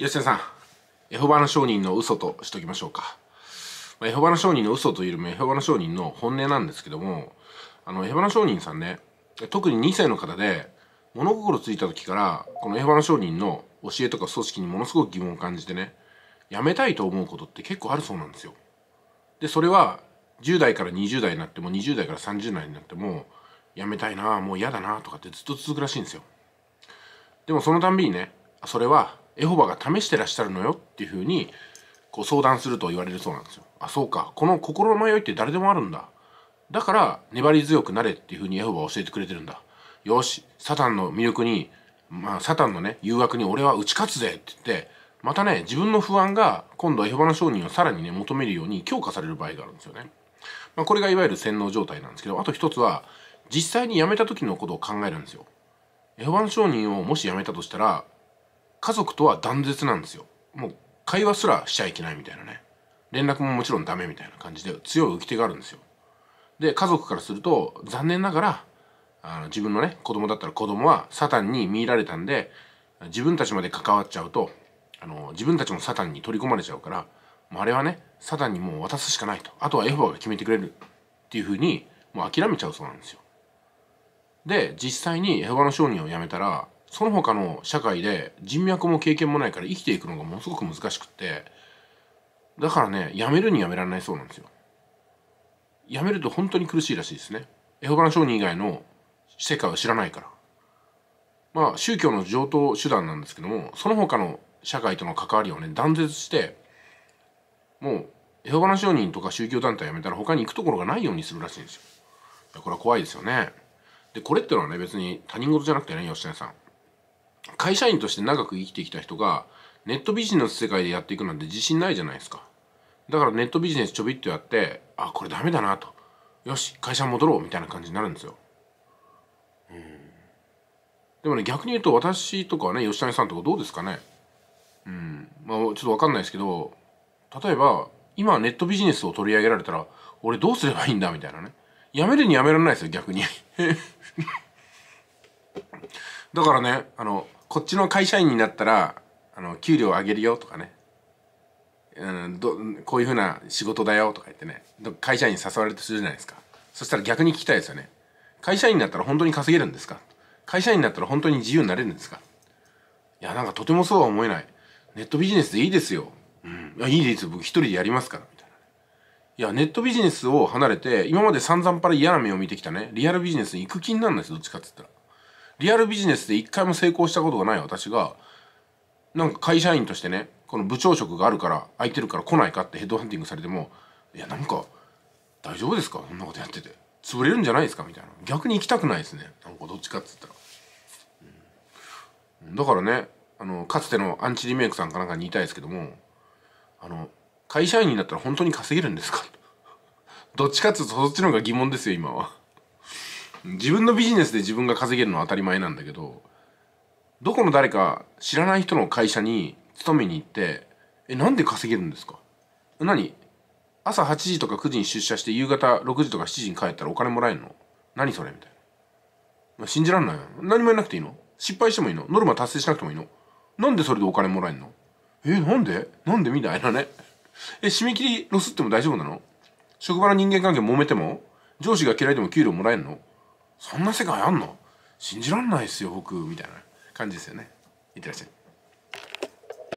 吉田さん、エホバの商人の嘘としときましょうか。まあ、エホバの商人の嘘というよりもエホバの商人の本音なんですけども、あの、エホバの商人さんね、特に2世の方で、物心ついた時から、このエホバの商人の教えとか組織にものすごく疑問を感じてね、やめたいと思うことって結構あるそうなんですよ。で、それは、10代から20代になっても、20代から30代になっても、やめたいなもう嫌だなとかってずっと続くらしいんですよ。でもそのたんびにね、それはエホバが試してらっしゃるのよっていうふうにこう相談すると言われるそうなんですよ。あ、そうか。この心の迷いって誰でもあるんだ。だから粘り強くなれっていうふうにエホバは教えてくれてるんだ。よし、サタンの魅力に、まあサタンのね、誘惑に俺は打ち勝つぜって言って、またね、自分の不安が今度エホバの商人をさらにね、求めるように強化される場合があるんですよね。まあこれがいわゆる洗脳状態なんですけど、あと一つは、実際に辞めた時のことを考えるんですよ。エホバの商人をもし辞めたとしたら、家族とは断絶なんですよ。もう会話すらしちゃいけないみたいなね。連絡ももちろんダメみたいな感じで強い浮き手があるんですよ。で家族からすると残念ながらあの自分のね子供だったら子供はサタンに見入られたんで自分たちまで関わっちゃうとあの自分たちもサタンに取り込まれちゃうからもうあれはねサタンにもう渡すしかないと。あとはエホバが決めてくれるっていうふうにもう諦めちゃうそうなんですよ。で実際にエホバの商人を辞めたらその他の社会で人脈も経験もないから生きていくのがものすごく難しくってだからね辞めるに辞められないそうなんですよ。辞めると本当に苦しいらしいですね。エホバの商人以外の世界を知らないから。まあ宗教の上等手段なんですけどもその他の社会との関わりをね断絶してもうエホバの商人とか宗教団体辞めたら他に行くところがないようにするらしいんですよ。これは怖いですよね。でこれってのはね別に他人事じゃなくてね吉谷さん。会社員として長く生きてきた人がネットビジネス世界でやっていくなんて自信ないじゃないですか。だからネットビジネスちょびっとやってあこれダメだなと。よし会社戻ろうみたいな感じになるんですよ。うん。でもね逆に言うと私とかね吉谷さんとかどうですかね。うん。まあちょっと分かんないですけど例えば今ネットビジネスを取り上げられたら俺どうすればいいんだみたいなね。やめるにやめられないですよ逆に。だからねあのこっちの会社員になったらあの給料上げるよとかね、うん、どこういうふうな仕事だよとか言ってね。会社員に誘われるとするじゃないですか。そしたら逆に聞きたいですよね。会社員になったら本当に稼げるんですか？会社員になったら本当に自由になれるんですか？いやなんかとてもそうは思えない。ネットビジネスでいいですよ、うん、いやいいです僕一人でやりますから。みたいないやネットビジネスを離れて今まで散々パラ嫌な目を見てきたね。リアルビジネスに行く気になるんですよどっちかっつったら。リアルビジネスで一回も成功したことがない私がなんか会社員としてねこの部長職があるから空いてるから来ないかってヘッドハンティングされてもいやなんか大丈夫ですか？そんなことやってて。潰れるんじゃないですか？みたいな。逆に行きたくないですね。なんかどっちかっつったら、うん、だからねあのかつてのアンチリメイクさんかなんかに言いたいですけどもあの会社員になったら本当に稼げるんですか？どっちかっつうとそっちの方が疑問ですよ今は。自分のビジネスで自分が稼げるのは当たり前なんだけどどこの誰か知らない人の会社に勤めに行ってえなんで稼げるんですか？何？朝8時とか9時に出社して夕方6時とか7時に帰ったらお金もらえるの？何それ？みたいな、まあ、信じらんないよ。何もやんなくていいの？失敗してもいいの？ノルマ達成しなくてもいいの？なんでそれでお金もらえるの？えなんで？なんで？みたいなね。え締め切りロスっても大丈夫なの？職場の人間関係揉めても？上司が嫌いでも給料もらえるの？そんな世界あんの？信じらんないっすよ僕みたいな感じですよね。いってらっしゃい。